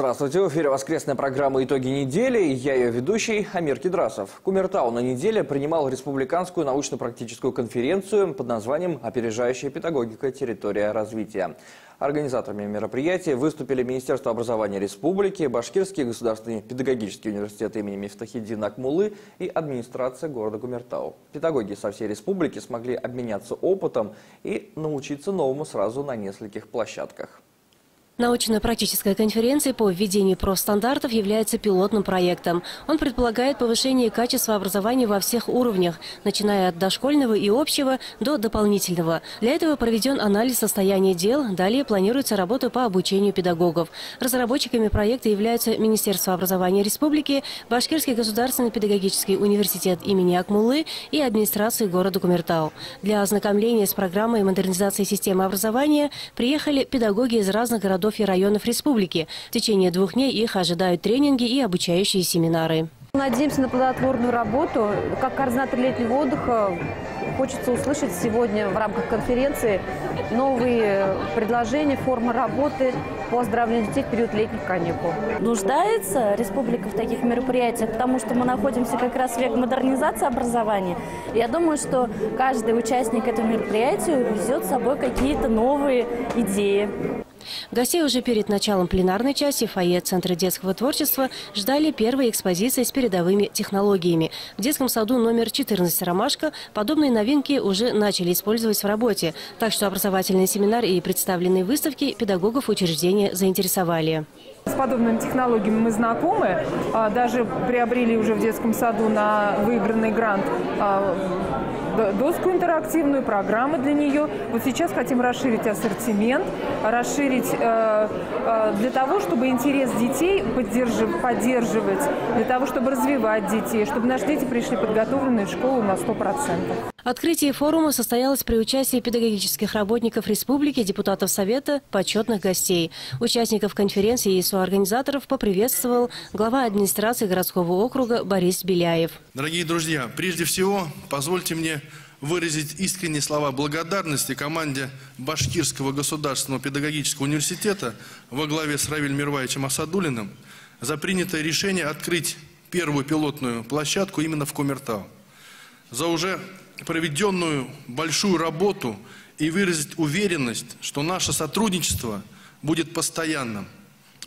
Здравствуйте, в эфире воскресная программа «Итоги недели». Я ее ведущий Амир Кедрасов. Кумертау на неделе принимал республиканскую научно-практическую конференцию под названием «Опережающая педагогика. Территория развития». Организаторами мероприятия выступили Министерство образования Республики, Башкирский государственный педагогический университет имени Мифтахиддина Акмулы и администрация города Кумертау. Педагоги со всей республики смогли обменяться опытом и научиться новому сразу на нескольких площадках. Научно-практическая конференция по введению профстандартов является пилотным проектом. Он предполагает повышение качества образования во всех уровнях, начиная от дошкольного и общего до дополнительного. Для этого проведен анализ состояния дел, далее планируется работа по обучению педагогов. Разработчиками проекта являются Министерство образования Республики, Башкирский государственный педагогический университет имени Акмулы и администрации города Кумертау. Для ознакомления с программой модернизации системы образования приехали педагоги из разных городов городов и районов республики. В течение двух дней их ожидают тренинги и обучающие семинары. Надеемся на плодотворную работу. Как координатор летнего отдыха хочется услышать сегодня в рамках конференции новые предложения, формы работы по оздоровлению детей в период летних каникул. Нуждается республика в таких мероприятиях, потому что мы находимся как раз в век модернизации образования. Я думаю, что каждый участник этого мероприятия увезет с собой какие-то новые идеи. Гостей уже перед началом пленарной части фойе Центра детского творчества ждали первые экспозиции с передовыми технологиями. В детском саду номер 14 «Ромашка» подобные новинки уже начали использовать в работе, так что образовательный семинар и представленные выставки педагогов учреждения заинтересовали. С подобными технологиями мы знакомы, а, даже приобрели уже в детском саду на выбранный грант а, доску интерактивную, программы для нее. Вот сейчас хотим расширить ассортимент, расширить э, э, для того, чтобы интерес детей поддерживать, для того, чтобы развивать детей, чтобы наши дети пришли подготовленные в школу на 100%. Открытие форума состоялось при участии педагогических работников республики, депутатов Совета, почетных гостей. Участников конференции и соорганизаторов поприветствовал глава администрации городского округа Борис Беляев. Дорогие друзья, прежде всего позвольте мне выразить искренние слова благодарности команде Башкирского государственного педагогического университета во главе с Равиль Мирваевичем Асадулиным за принятое решение открыть первую пилотную площадку именно в Кумертау. За уже проведенную большую работу и выразить уверенность, что наше сотрудничество будет постоянным –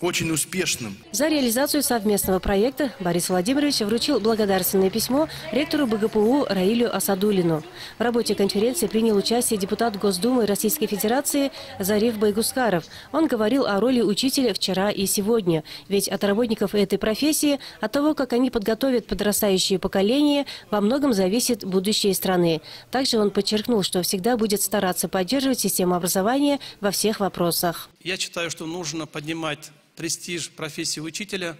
очень успешным. За реализацию совместного проекта Борис Владимирович вручил благодарственное письмо ректору БГПУ Раилю Асадулину. В работе конференции принял участие депутат Госдумы Российской Федерации Зариф Байгускаров. Он говорил о роли учителя вчера и сегодня. Ведь от работников этой профессии, от того, как они подготовят подрастающее поколение, во многом зависит будущее страны. Также он подчеркнул, что всегда будет стараться поддерживать систему образования во всех вопросах. Я считаю, что нужно поднимать престиж профессии учителя,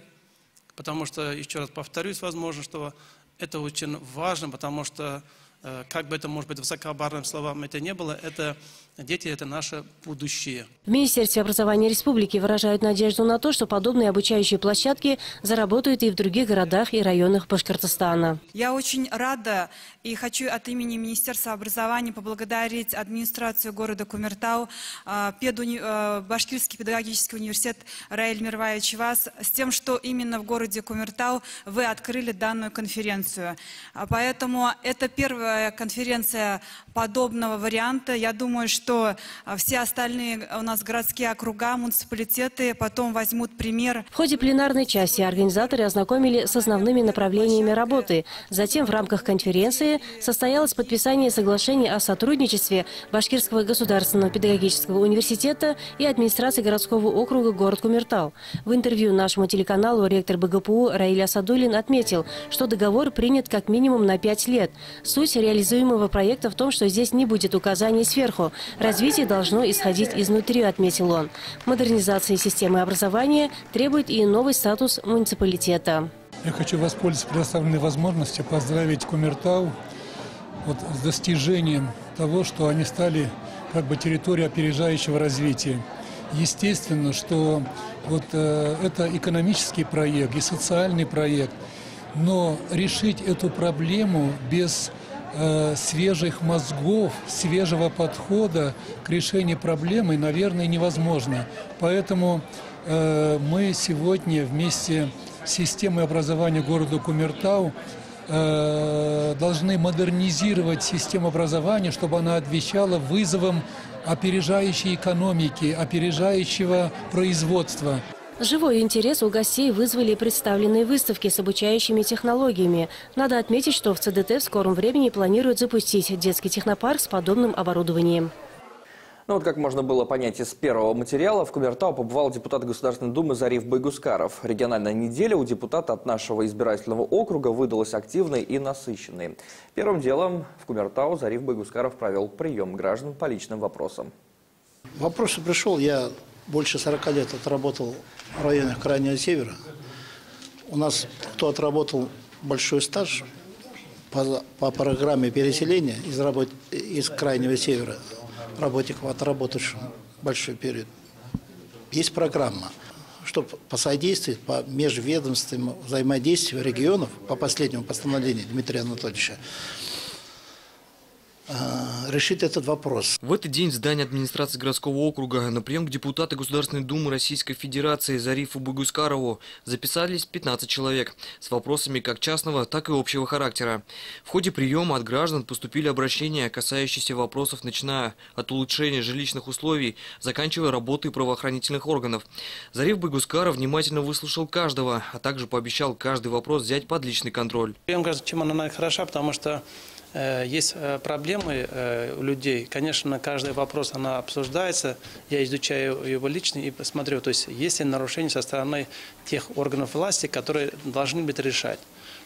потому что, еще раз повторюсь, возможно, что это очень важно, потому что, как бы это, может быть, высокообарным словам это не было, это Дети – это наше будущее. В Министерстве образования республики выражают надежду на то, что подобные обучающие площадки заработают и в других городах и районах Башкортостана. Я очень рада и хочу от имени Министерства образования поблагодарить администрацию города Кумертау, а, педуни... А, Башкирский педагогический университет Раиль Мирваевич вас с тем, что именно в городе Кумертау вы открыли данную конференцию. А, поэтому это первая конференция подобного варианта. Я думаю, что а, все остальные у нас городские округа, муниципалитеты потом возьмут пример. В ходе пленарной части организаторы ознакомили с основными направлениями работы. Затем в рамках конференции состоялось подписание соглашения о сотрудничестве Башкирского государственного педагогического университета и администрации городского округа город Кумертау. В интервью нашему телеканалу ректор БГПУ Раиль Асадулин отметил, что договор принят как минимум на пять лет. Суть реализуемого проекта в том, что здесь не будет указаний сверху. Развитие должно исходить изнутри, отметил он. Модернизация системы образования требует и новый статус муниципалитета. Я хочу воспользоваться предоставленной возможностью поздравить Кумертау вот, с достижением того, что они стали как бы территорией опережающего развития. Естественно, что вот э, это экономический проект и социальный проект, но решить эту проблему без Э, свежих мозгов, свежего подхода к решению проблемы, наверное, невозможно. Поэтому э, мы сегодня вместе с системой образования города Кумертау э, должны модернизировать систему образования, чтобы она отвечала вызовам опережающей экономики, опережающего производства. Живой интерес у гостей вызвали представленные выставки с обучающими технологиями. Надо отметить, что в ЦДТ в скором времени планируют запустить детский технопарк с подобным оборудованием. Ну вот как можно было понять из первого материала, в Кумертау побывал депутат Государственной Думы Зариф Байгускаров. Региональная неделя у депутата от нашего избирательного округа выдалась активной и насыщенной. Первым делом в Кумертау Зариф Байгускаров провел прием граждан по личным вопросам. Вопрос пришел, я больше 40 лет отработал в районах Крайнего Севера. У нас кто отработал большой стаж по, по программе переселения из, работ, из Крайнего Севера, работников, отработавших большой период, есть программа, чтобы посодействовать по межведомственному взаимодействию регионов по последнему постановлению Дмитрия Анатольевича Э, решить этот вопрос. В этот день в здании администрации городского округа на прием к депутату Государственной Думы Российской Федерации Зарифу Бугускарову записались 15 человек с вопросами как частного, так и общего характера. В ходе приема от граждан поступили обращения, касающиеся вопросов, начиная от улучшения жилищных условий, заканчивая работой правоохранительных органов. Зариф Бугускаров внимательно выслушал каждого, а также пообещал каждый вопрос взять под личный контроль. Прием граждан, чем она хороша, потому что есть э, проблемы э, у людей. Конечно, каждый вопрос она обсуждается. Я изучаю его лично и посмотрю, то есть есть ли нарушения со стороны тех органов власти, которые должны быть решать.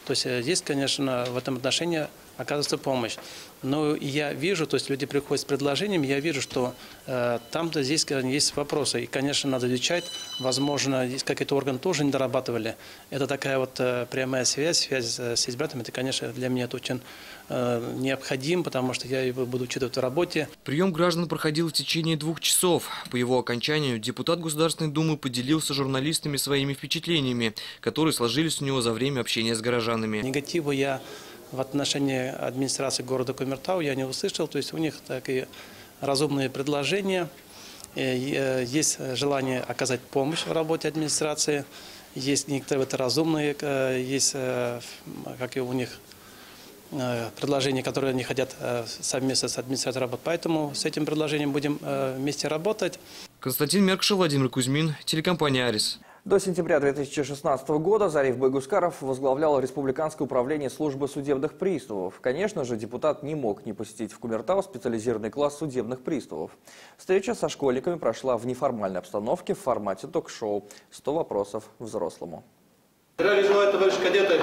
То есть здесь, конечно, в этом отношении оказывается помощь. Но я вижу, то есть люди приходят с предложениями, я вижу, что э, там-то здесь есть вопросы. И, конечно, надо изучать. Возможно, здесь какие-то органы тоже не дорабатывали. Это такая вот э, прямая связь, связь с избирателями. Это, конечно, для меня это очень э, необходим, потому что я его буду учитывать в работе. Прием граждан проходил в течение двух часов. По его окончанию депутат Государственной Думы поделился журналистами своими впечатлениями, которые сложились у него за время общения с горожанами. Негатива я в отношении администрации города Кумертау я не услышал. То есть у них такие разумные предложения, э, есть желание оказать помощь в работе администрации, есть некоторые вот разумные, э, есть э, как и у них предложения, которые они хотят совместно с администрацией работать. Поэтому с этим предложением будем вместе работать. Константин Меркшев, Владимир Кузьмин, телекомпания «Арис». До сентября 2016 года Зариф Байгускаров возглавлял Республиканское управление службы судебных приставов. Конечно же, депутат не мог не посетить в Кумертау специализированный класс судебных приставов. Встреча со школьниками прошла в неформальной обстановке в формате ток-шоу «100 вопросов взрослому». Здравия желаю, товарищи кадеты!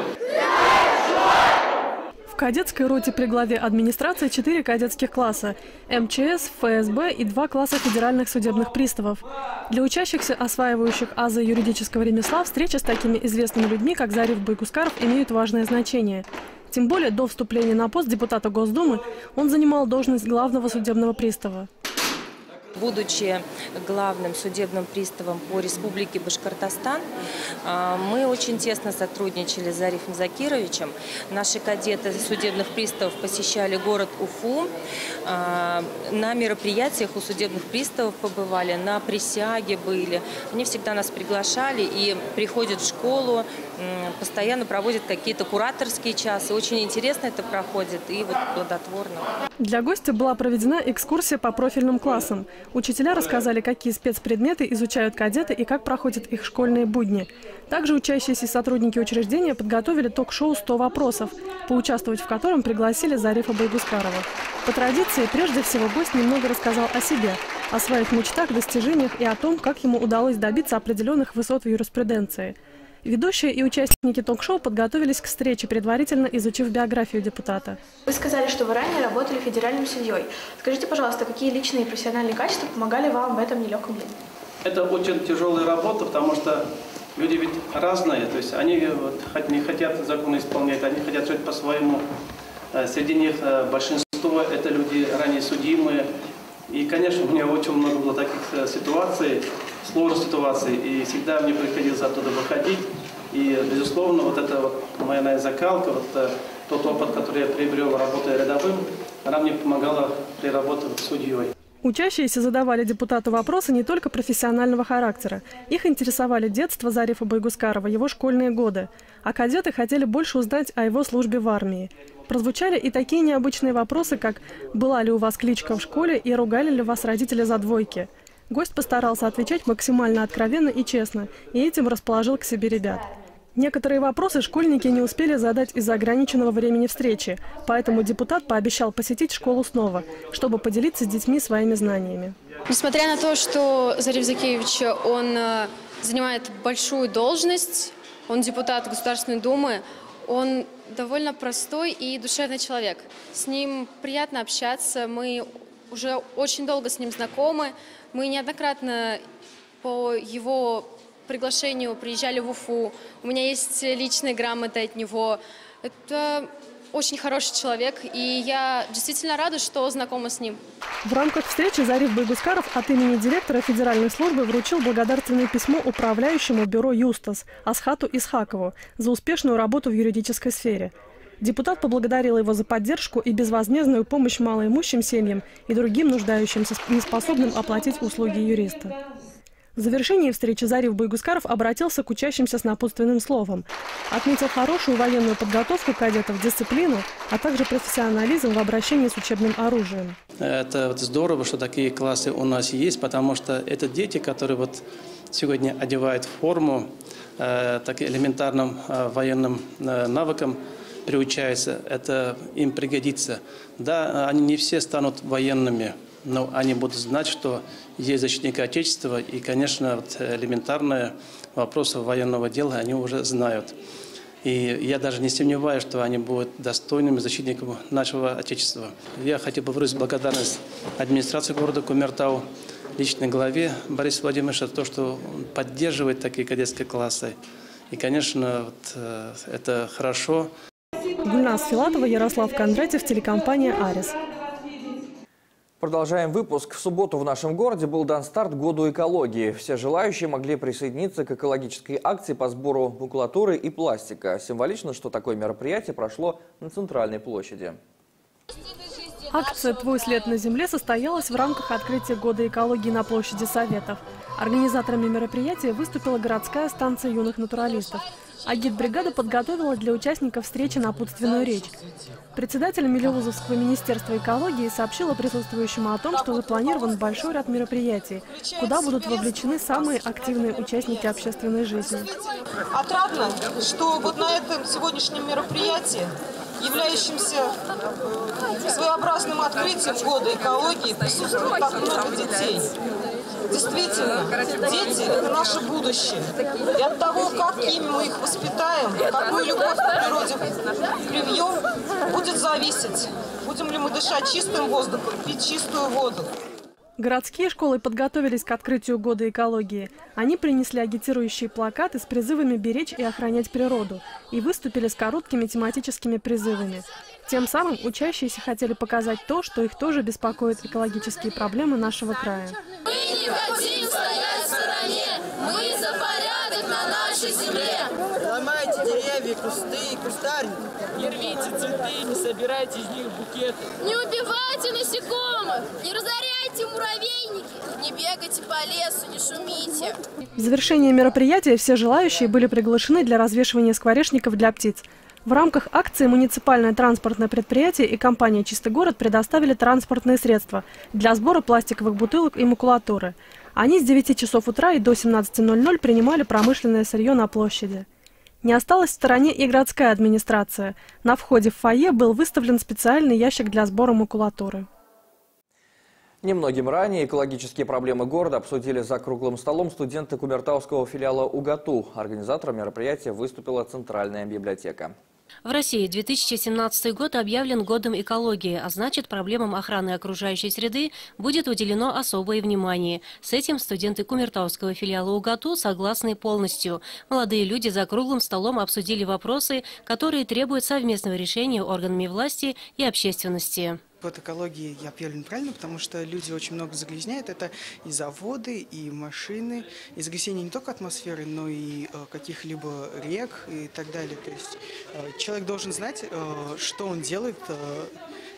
В кадетской роте при главе администрации четыре кадетских класса – МЧС, ФСБ и два класса федеральных судебных приставов. Для учащихся, осваивающих азы юридического ремесла, встреча с такими известными людьми, как Зарев Байгускаров, имеют важное значение. Тем более, до вступления на пост депутата Госдумы он занимал должность главного судебного пристава. Будучи главным судебным приставом по республике Башкортостан, а, мы очень тесно сотрудничали с Зарифом Закировичем. Наши кадеты судебных приставов посещали город Уфу. А, на мероприятиях у судебных приставов побывали, на присяге были. Они всегда нас приглашали и приходят в школу, постоянно проводят какие-то кураторские часы. Очень интересно это проходит и вот плодотворно. Для гостя была проведена экскурсия по профильным классам. Учителя рассказали, какие спецпредметы изучают кадеты и как проходят их школьные будни. Также учащиеся сотрудники учреждения подготовили ток-шоу «100 вопросов», поучаствовать в котором пригласили Зарифа Байгускарова. По традиции, прежде всего, гость немного рассказал о себе, о своих мечтах, достижениях и о том, как ему удалось добиться определенных высот в юриспруденции – Ведущие и участники ток-шоу подготовились к встрече, предварительно изучив биографию депутата. Вы сказали, что вы ранее работали федеральным судьей. Скажите, пожалуйста, какие личные и профессиональные качества помогали вам в этом нелегком деле? Это очень тяжелая работа, потому что люди ведь разные. То есть они вот, не хотят законы исполнять, они хотят жить по-своему. Э, среди них э, большинство – это люди ранее судимые. И, конечно, у меня очень много было таких э, ситуаций, сложных ситуаций, и всегда мне приходилось оттуда выходить. И, безусловно, вот эта вот моя наверное, закалка, вот э, тот опыт, который я приобрел, работая рядовым, она мне помогала при работе судьей. Учащиеся задавали депутату вопросы не только профессионального характера. Их интересовали детство Зарифа Байгускарова, его школьные годы. А кадеты хотели больше узнать о его службе в армии. Прозвучали и такие необычные вопросы, как «Была ли у вас кличка в школе и ругали ли вас родители за двойки?». Гость постарался отвечать максимально откровенно и честно, и этим расположил к себе ребят. Некоторые вопросы школьники не успели задать из-за ограниченного времени встречи, поэтому депутат пообещал посетить школу снова, чтобы поделиться с детьми своими знаниями. Несмотря на то, что Зарев Закеевич, он э, занимает большую должность, он депутат Государственной Думы, он довольно простой и душевный человек. С ним приятно общаться, мы уже очень долго с ним знакомы, мы неоднократно по его приглашению приезжали в Уфу. У меня есть личные грамоты от него. Это очень хороший человек, и я действительно рада, что знакома с ним. В рамках встречи Зариф Байгускаров от имени директора Федеральной службы вручил благодарственное письмо управляющему бюро «Юстас» Асхату Исхакову за успешную работу в юридической сфере. Депутат поблагодарил его за поддержку и безвозмездную помощь малоимущим семьям и другим нуждающимся, неспособным оплатить услуги юриста. В завершении встречи Зарив Байгускаров обратился к учащимся с напутственным словом. Отметил хорошую военную подготовку кадетов, дисциплину, а также профессионализм в обращении с учебным оружием. Это вот здорово, что такие классы у нас есть, потому что это дети, которые вот сегодня одевают форму, э, так элементарным э, военным э, навыкам приучаются, это им пригодится. Да, они не все станут военными, но они будут знать, что есть защитники Отечества, и, конечно, вот элементарные вопросы военного дела они уже знают. И я даже не сомневаюсь, что они будут достойными защитниками нашего Отечества. Я хотел бы выразить благодарность администрации города Кумертау, личной главе Бориса Владимировича, то, что он поддерживает такие кадетские классы. И, конечно, вот, э, это хорошо. Гульнас Филатова, Ярослав Кондратьев, телекомпания «Арис». Продолжаем выпуск. В субботу в нашем городе был дан старт Году экологии. Все желающие могли присоединиться к экологической акции по сбору макулатуры и пластика. Символично, что такое мероприятие прошло на центральной площади. Акция «Твой след на земле» состоялась в рамках открытия Года экологии на площади Советов. Организаторами мероприятия выступила городская станция юных натуралистов – Агитбригада подготовила для участников встречи напутственную речь. Председатель Мелеузовского министерства экологии сообщила присутствующим о том, что запланирован большой ряд мероприятий, куда будут вовлечены самые активные участники общественной жизни. Отрадно, что вот на этом сегодняшнем мероприятии являющимся своеобразным открытием года экологии присутствует так много детей. Действительно, дети – это наше будущее. И от того, какими мы их воспитаем, какую любовь к природе привьем, будет зависеть, будем ли мы дышать чистым воздухом, пить чистую воду. Городские школы подготовились к открытию Года экологии. Они принесли агитирующие плакаты с призывами беречь и охранять природу и выступили с короткими тематическими призывами. Тем самым учащиеся хотели показать то, что их тоже беспокоят экологические проблемы нашего края. Мы не хотим стоять в стороне, мы за порядок на нашей земле. Ломайте деревья, кусты и кустарники. Не рвите цветы, не собирайте из них букеты. Не убивайте насекомых, не разоряйте муравейники, не бегайте по лесу, не шумите. В завершение мероприятия все желающие были приглашены для развешивания скворечников для птиц. В рамках акции муниципальное транспортное предприятие и компания «Чистый город» предоставили транспортные средства для сбора пластиковых бутылок и макулатуры. Они с 9 часов утра и до 17.00 принимали промышленное сырье на площади. Не осталась в стороне и городская администрация. На входе в фойе был выставлен специальный ящик для сбора макулатуры. Немногим ранее экологические проблемы города обсудили за круглым столом студенты Кумертауского филиала УГАТУ. Организатором мероприятия выступила Центральная библиотека. В России 2017 год объявлен годом экологии, а значит, проблемам охраны окружающей среды будет уделено особое внимание. С этим студенты Кумертауского филиала УГАТУ согласны полностью. Молодые люди за круглым столом обсудили вопросы, которые требуют совместного решения органами власти и общественности. Год экологии я объявлен правильно, потому что люди очень много загрязняют. Это и заводы, и машины, и загрязнение не только атмосферы, но и э, каких-либо рек и так далее. То есть э, человек должен знать, э, что он делает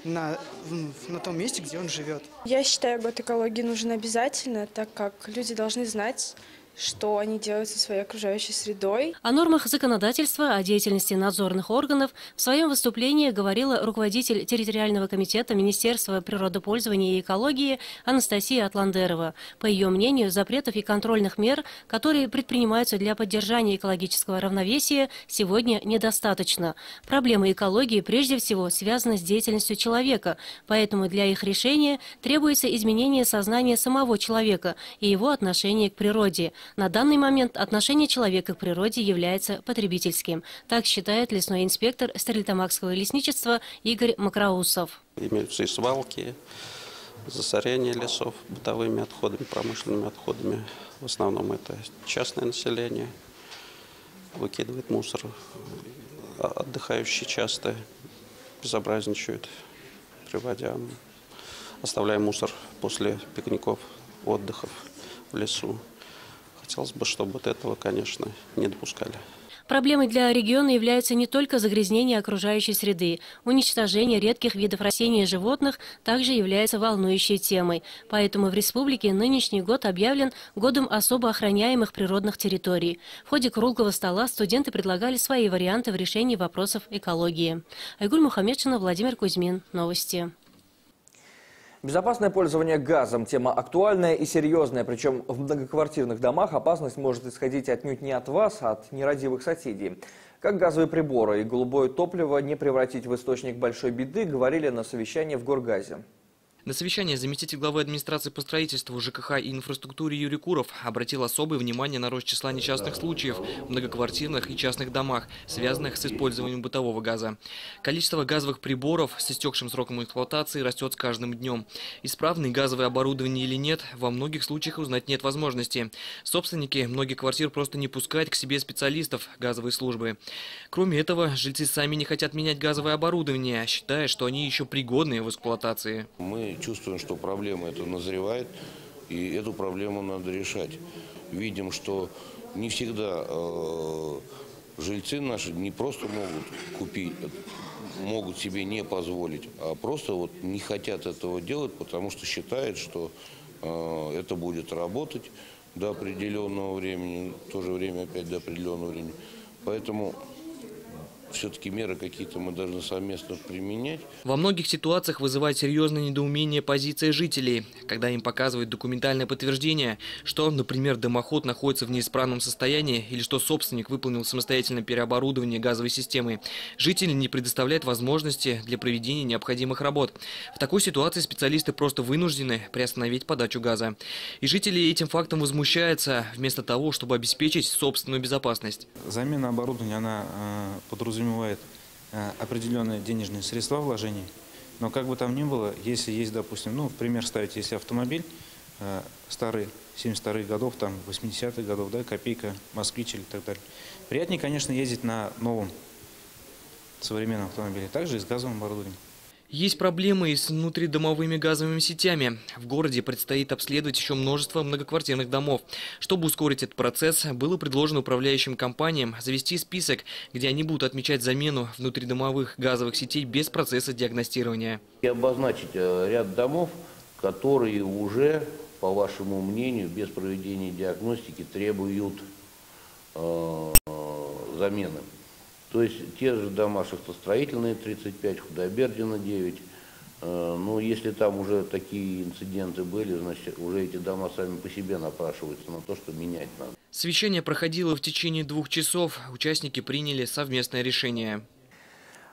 на, на том месте, где он живет. Я считаю, год экологии нужен обязательно, так как люди должны знать, что они делают со своей окружающей средой. О нормах законодательства, о деятельности надзорных органов в своем выступлении говорила руководитель территориального комитета Министерства природопользования и экологии Анастасия Атландерова. По ее мнению, запретов и контрольных мер, которые предпринимаются для поддержания экологического равновесия, сегодня недостаточно. Проблемы экологии прежде всего связаны с деятельностью человека, поэтому для их решения требуется изменение сознания самого человека и его отношения к природе – на данный момент отношение человека к природе является потребительским. Так считает лесной инспектор Стерлитамакского лесничества Игорь Макроусов. Имеются и свалки, засорение лесов бытовыми отходами, промышленными отходами. В основном это частное население выкидывает мусор. Отдыхающие часто безобразничают, приводя, оставляя мусор после пикников, отдыхов в лесу. Хотелось бы, чтобы вот этого, конечно, не допускали. Проблемой для региона является не только загрязнение окружающей среды. Уничтожение редких видов растений и животных также является волнующей темой. Поэтому в республике нынешний год объявлен годом особо охраняемых природных территорий. В ходе круглого стола студенты предлагали свои варианты в решении вопросов экологии. Айгуль Мухаммедшина, Владимир Кузьмин. Новости. Безопасное пользование газом – тема актуальная и серьезная. Причем в многоквартирных домах опасность может исходить отнюдь не от вас, а от нерадивых соседей. Как газовые приборы и голубое топливо не превратить в источник большой беды, говорили на совещании в Горгазе. На совещании заместитель главы администрации по строительству, ЖКХ и инфраструктуре Юрий Куров обратил особое внимание на рост числа несчастных случаев в многоквартирных и частных домах, связанных с использованием бытового газа. Количество газовых приборов с истекшим сроком эксплуатации растет с каждым днем. Исправный газовое оборудование или нет, во многих случаях узнать нет возможности. Собственники многих квартир просто не пускают к себе специалистов газовой службы. Кроме этого, жильцы сами не хотят менять газовое оборудование, считая, что они еще пригодны в эксплуатации. Мы чувствуем, что проблема эта назревает, и эту проблему надо решать. Видим, что не всегда э, жильцы наши не просто могут купить, могут себе не позволить, а просто вот не хотят этого делать, потому что считают, что э, это будет работать до определенного времени, в то же время опять до определенного времени. Поэтому все-таки меры какие-то мы должны совместно применять. Во многих ситуациях вызывает серьезное недоумение позиция жителей, когда им показывают документальное подтверждение, что, например, дымоход находится в неисправном состоянии или что собственник выполнил самостоятельное переоборудование газовой системы. Жители не предоставляют возможности для проведения необходимых работ. В такой ситуации специалисты просто вынуждены приостановить подачу газа. И жители этим фактом возмущаются, вместо того, чтобы обеспечить собственную безопасность. Замена оборудования, она э, подразумевает подразумевает э, определенные денежные средства вложений. Но как бы там ни было, если есть, допустим, ну, пример ставить, если автомобиль э, старый, 72-х годов, там, 80-х годов, да, копейка, москвич или так далее. Приятнее, конечно, ездить на новом современном автомобиле, также и с газовым оборудованием. Есть проблемы и с внутридомовыми газовыми сетями. В городе предстоит обследовать еще множество многоквартирных домов. Чтобы ускорить этот процесс, было предложено управляющим компаниям завести список, где они будут отмечать замену внутридомовых газовых сетей без процесса диагностирования. И обозначить э, ряд домов, которые уже, по вашему мнению, без проведения диагностики требуют э, замены. То есть те же дома шахтостроительные 35, Худобердина 9. Э, ну, если там уже такие инциденты были, значит, уже эти дома сами по себе напрашиваются на то, что менять надо. Совещание проходило в течение двух часов. Участники приняли совместное решение.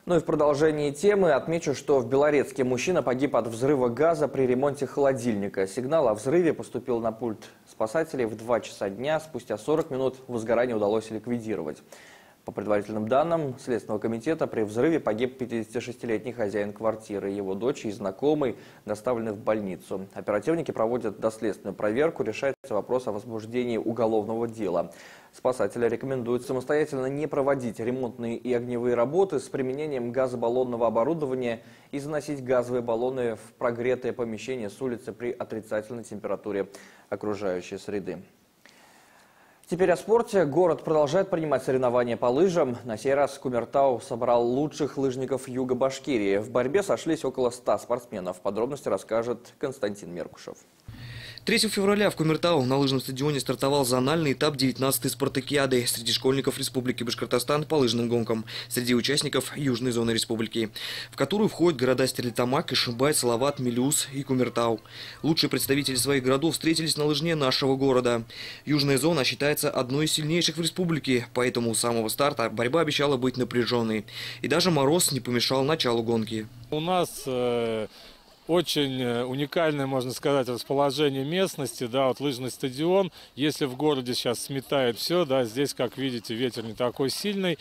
Ну и в продолжении темы отмечу, что в Белорецке мужчина погиб от взрыва газа при ремонте холодильника. Сигнал о взрыве поступил на пульт спасателей в 2 часа дня. Спустя 40 минут возгорание удалось ликвидировать. По предварительным данным Следственного комитета, при взрыве погиб 56-летний хозяин квартиры. Его дочь и знакомый доставлены в больницу. Оперативники проводят доследственную проверку, решается вопрос о возбуждении уголовного дела. Спасатели рекомендуют самостоятельно не проводить ремонтные и огневые работы с применением газобаллонного оборудования и заносить газовые баллоны в прогретое помещение с улицы при отрицательной температуре окружающей среды. Теперь о спорте. Город продолжает принимать соревнования по лыжам. На сей раз Кумертау собрал лучших лыжников Юга Башкирии. В борьбе сошлись около 100 спортсменов. Подробности расскажет Константин Меркушев. 3 февраля в Кумертау на лыжном стадионе стартовал зональный этап 19-й спартакиады среди школьников Республики Башкортостан по лыжным гонкам, среди участников Южной зоны республики, в которую входят города Стерлитамак, Ишимбай, Салават, Милюс и Кумертау. Лучшие представители своих городов встретились на лыжне нашего города. Южная зона считается одной из сильнейших в республике, поэтому с самого старта борьба обещала быть напряженной. И даже мороз не помешал началу гонки. У нас э, очень э, уникальное, можно сказать, расположение местности, да, вот лыжный стадион. Если в городе сейчас сметает все, да, здесь, как видите, ветер не такой сильный.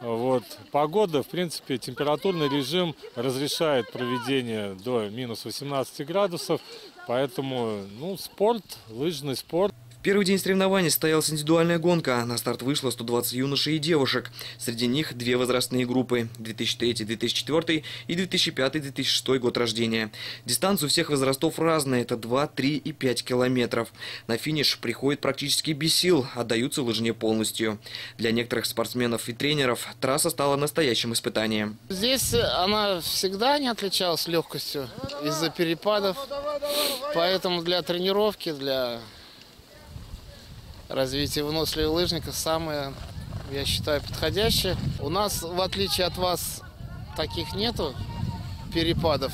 Вот. Погода, в принципе, температурный режим разрешает проведение до минус 18 градусов, поэтому, ну, спорт, лыжный спорт первый день соревнований состоялась индивидуальная гонка. На старт вышло 120 юношей и девушек. Среди них две возрастные группы – 2003-2004 и 2005-2006 год рождения. Дистанция у всех возрастов разная – это 2, 3 и 5 километров. На финиш приходит практически без сил, отдаются лыжне полностью. Для некоторых спортсменов и тренеров трасса стала настоящим испытанием. Здесь она всегда не отличалась легкостью из-за перепадов. Поэтому для тренировки, для развитие выносливых лыжников самое, я считаю, подходящее. У нас, в отличие от вас, таких нету перепадов,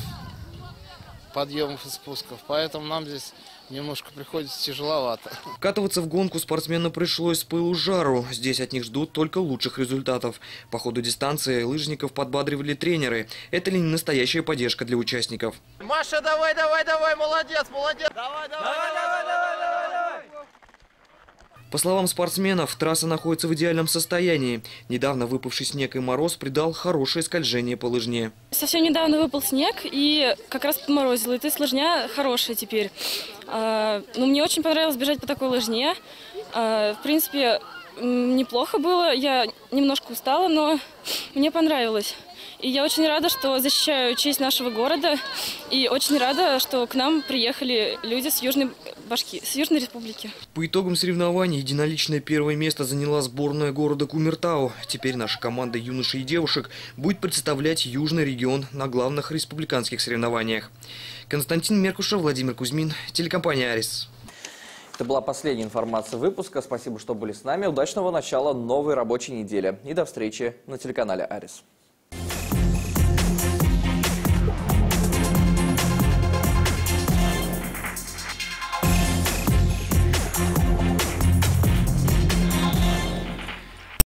подъемов и спусков, поэтому нам здесь немножко приходится тяжеловато. Катываться в гонку спортсменам пришлось с пылу жару. Здесь от них ждут только лучших результатов. По ходу дистанции лыжников подбадривали тренеры. Это ли не настоящая поддержка для участников? Маша, давай, давай, давай, молодец, молодец. Давай, давай, давай, давай, давай, давай. По словам спортсменов, трасса находится в идеальном состоянии. Недавно выпавший снег и мороз придал хорошее скольжение по лыжне. Совсем недавно выпал снег и как раз подморозило. И ты лыжня хорошая теперь. А, ну, мне очень понравилось бежать по такой лыжне. А, в принципе, неплохо было. Я немножко устала, но мне понравилось. И я очень рада, что защищаю честь нашего города. И очень рада, что к нам приехали люди с Южной Башки, с Южной Республики. По итогам соревнований единоличное первое место заняла сборная города Кумертау. Теперь наша команда юношей и девушек будет представлять южный регион на главных республиканских соревнованиях. Константин Меркушев, Владимир Кузьмин, телекомпания «Арис». Это была последняя информация выпуска. Спасибо, что были с нами. Удачного начала новой рабочей недели. И до встречи на телеканале «Арис».